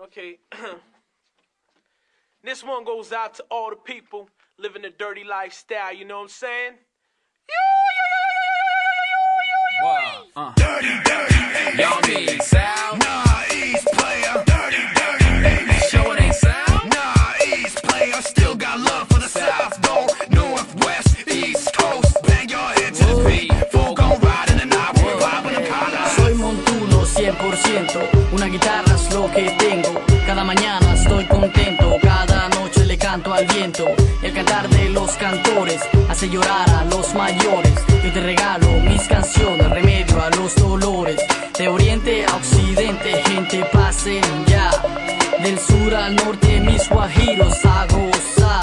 Okay. this one goes out to all the people living a dirty lifestyle, you know what I'm saying? Uh. Dirty, dirty, 100%, una guitarra es lo que tengo. Cada mañana estoy contento, cada noche le canto al viento. El cantar de los cantores hace llorar a los mayores. Yo te regalo mis canciones, remedio a los dolores. De oriente a occidente, gente pasen ya. Del sur al norte, mis guajiros a gozar.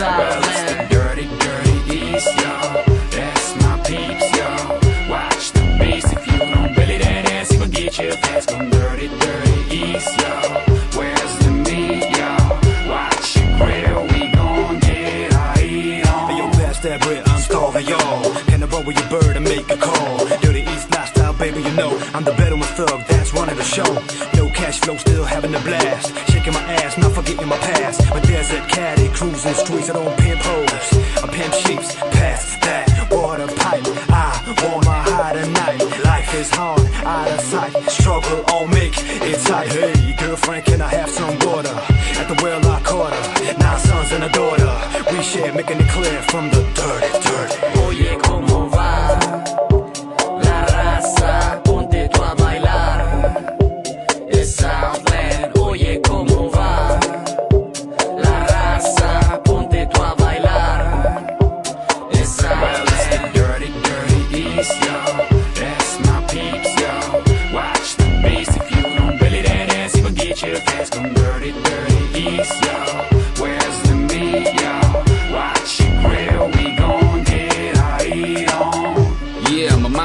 Esa Well, dirty, dirty East, y'all. That's my peeps, y'all. Watch the bass if you don't belly that ass, he gon' get you fast. Come dirty, dirty East, y'all. Where's the meat, y'all? Watch your grill, we gon' get eat on. Hey, pass that bread, I'm starving, y'all. Can I roll with your bird and make a call? Dirty East lifestyle, baby, you know. I'm the better thug, that's running the show. No cash flow, still having a blast. Shaking my ass, not forgetting my past. Desert caddy, cruising streets, I don't pimp hoes. I pimp sheeps, past that. Water pipe, I want my high tonight. Life is hard, out of sight. Struggle, I'll make it tight. Hey, girlfriend, can I have some water? At the well, I caught her. Nine sons and a daughter. We share, making it clear from the dirty, dirty.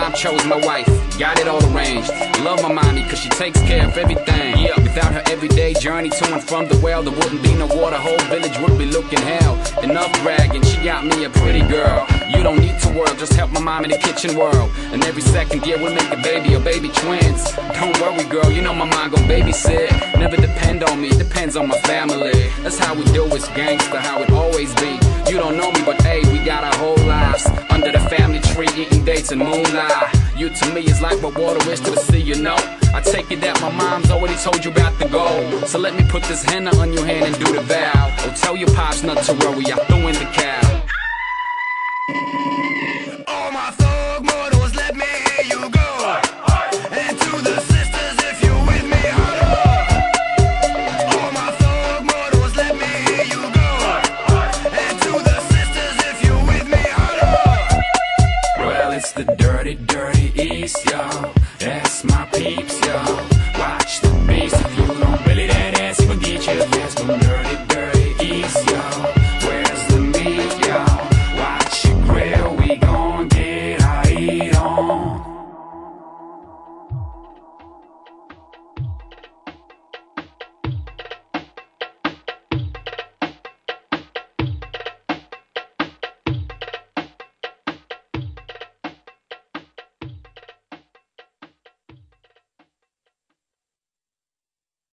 Mom chose my wife, got it all arranged. Love my mommy cause she takes care of everything. Yeah, without her everyday journey to and from the well, there wouldn't be no water, whole village would be looking hell. Enough bragging, she got me a pretty girl. You don't need to work, just help my mom in the kitchen world. And every second, yeah, we make a baby or baby twins. Don't worry, girl, you know my mom gon' babysit. Never depend on me, depends on my family. That's how we do, it's gangster, how it always be. You don't know me, but hey, we got our whole lives under the family tree, eating dates and moonlight. You to me is like what water is to the sea, you know. I take it that my mom's already told you about the goal. So let me put this henna on your hand and do the vow. Oh, tell your pops not to worry, I threw in the cow. That's the dirty, dirty east, yo. That's my peeps, yo. Watch the beast if you don't believe that.